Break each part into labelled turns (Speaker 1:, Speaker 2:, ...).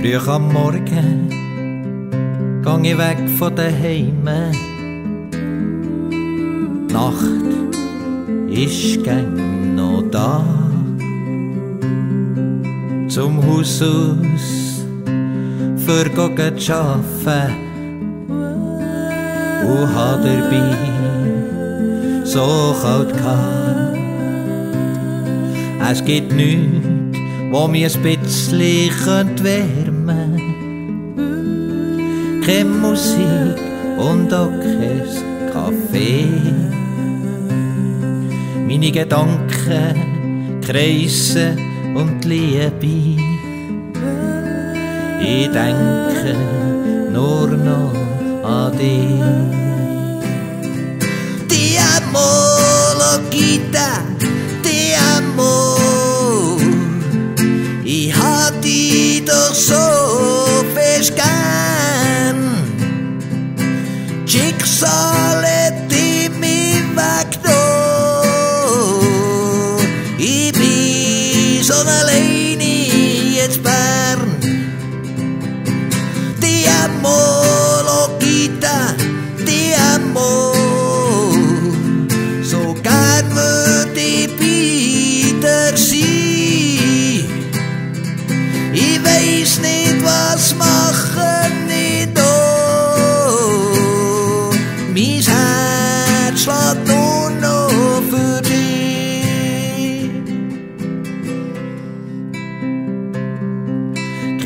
Speaker 1: Früh am Morgen gang ich weg von daheim. Die Nacht ist gäng noch da. Zum Haus aus für gehen zu arbeiten und hat dabei so kalt gehabt. Es gibt nichts, wo mir ein bisschen könnt wärmen Keine Musik und auch kein Kaffee. Meine Gedanken kreisen und Liebe. Ich denke nur noch an dich. Ti amo, solid.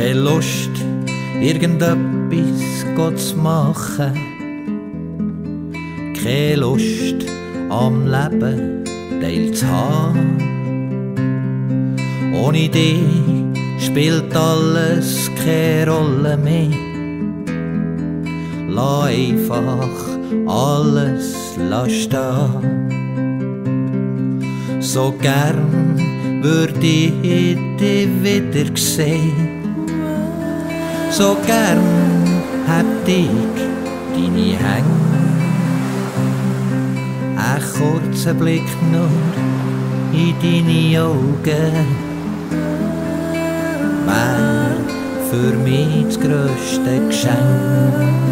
Speaker 1: Keine Lust, irgendetwas zu machen. Keine Lust, am Leben teilzuhaben. Ohne dich spielt alles keine Rolle mehr. Lass einfach alles stehen. So gern würde ich dich wieder sehen. So gern hätt ich deine Hände. Ein kurzer Blick nur in deine Augen wär für mich das grösste Geschenk.